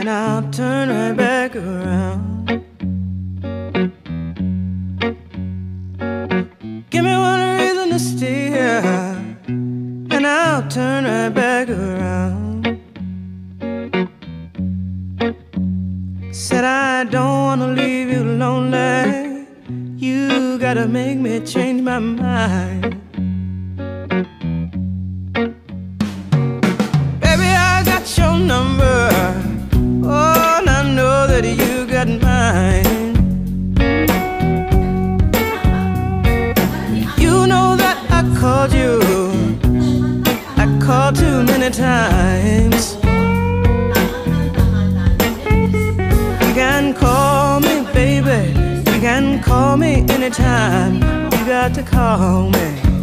and I'll turn right back around. Give me one reason to stay here, and I'll turn right back around. Said I don't wanna leave you lonely. You gotta make me change my mind. You got mine. You know that I called you. I called too many times. You can call me, baby. You can call me anytime. You got to call me.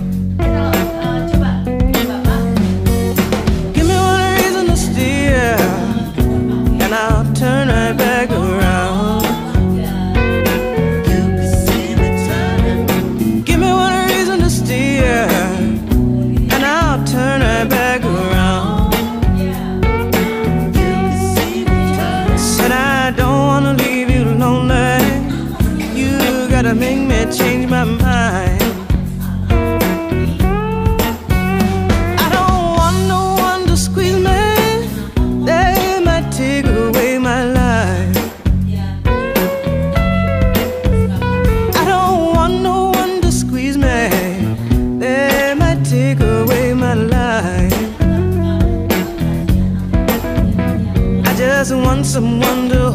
Someone to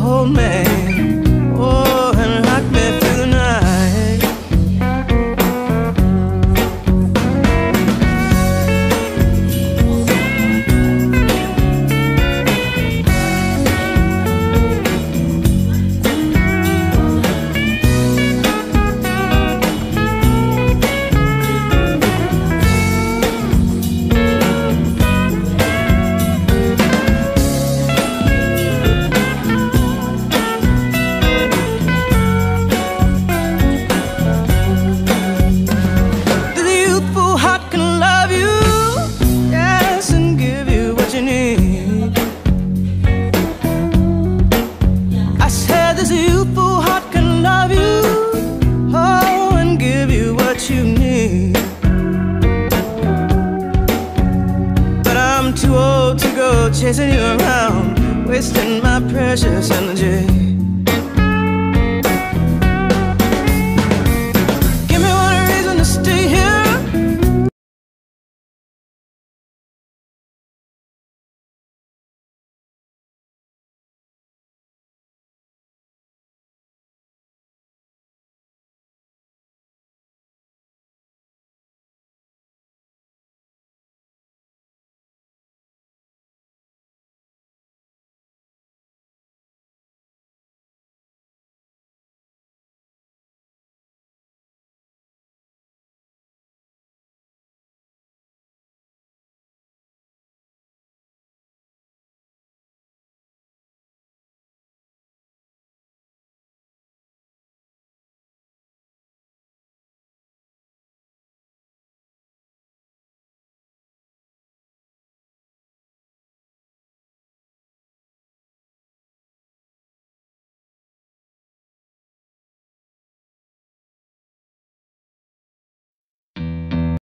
chasing you around, wasting my precious energy.